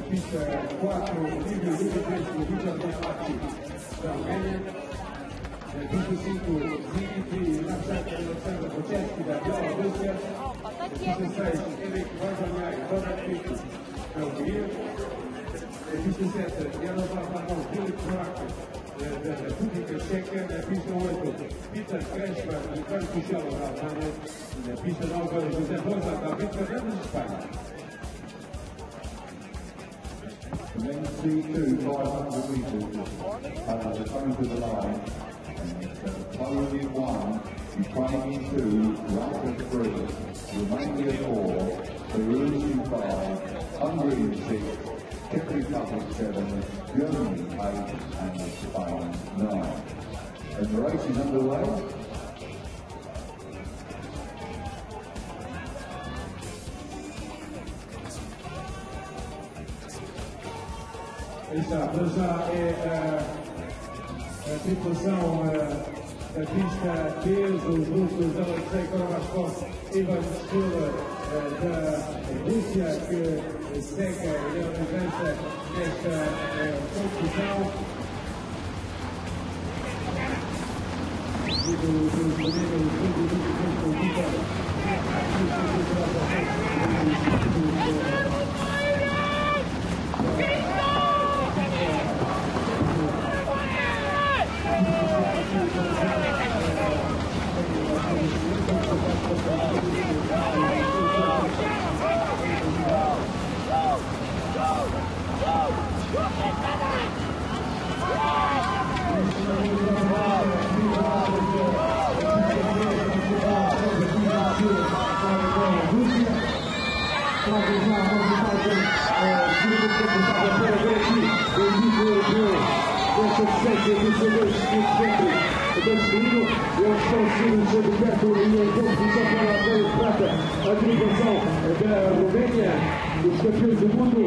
pista 4 Livio Ludovic Ludovic Patti da Romênia, na pista 5 Dimitri Navchak Alexander Kocheski da Bielorrússia, na pista 6 Eric Wozniak Donatnik da Hungria, na pista 7 Jaroslav Markov Filip Korak da República Checa, na pista 8 Peter Crespa e Carlos Michel da Alemanha, na pista 9 José Rosa da David Fernandes de Espanha. Men's C2 500 metres uh, the coming to the line. And, uh, Poland one, Ukraine in two, Russia three, Romania four, Peru five, Hungary six, Czech Republic seven, Germany eight, and Spain nine. And the race is underway. Está, para já é a, a tripulação a, da pista peso, os russos Alexei Korovaskov e Ivan Stula da Rússia que segue a liderança nesta eh, competição. E do, do primeiro jogo do Vitor A da Romênia, os campeões do mundo,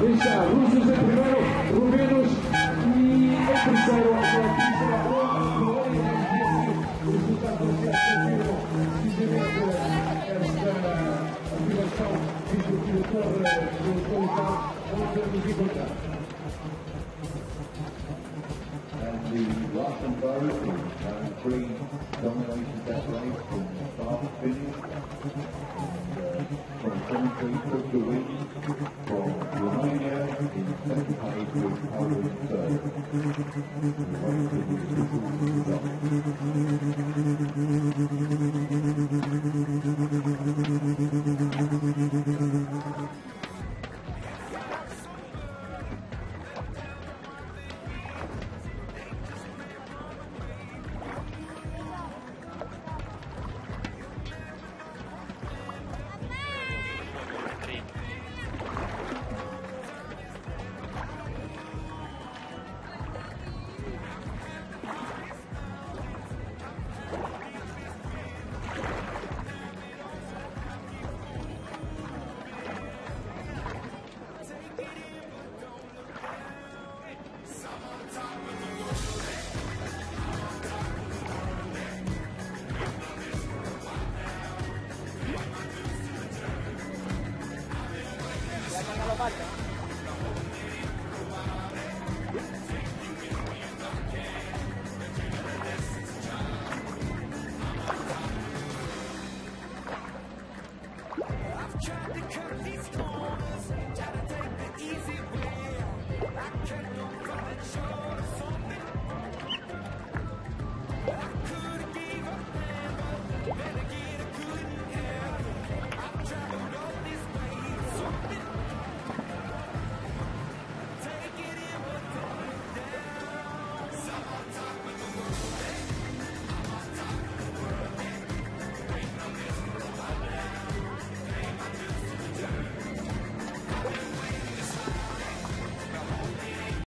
deixa russos em primeiro, romenos e em terceiro last and go, um, three dominations that way from start to finish, and uh, from commentary took the win from Romania in second place with Poland third. We wait for the official results.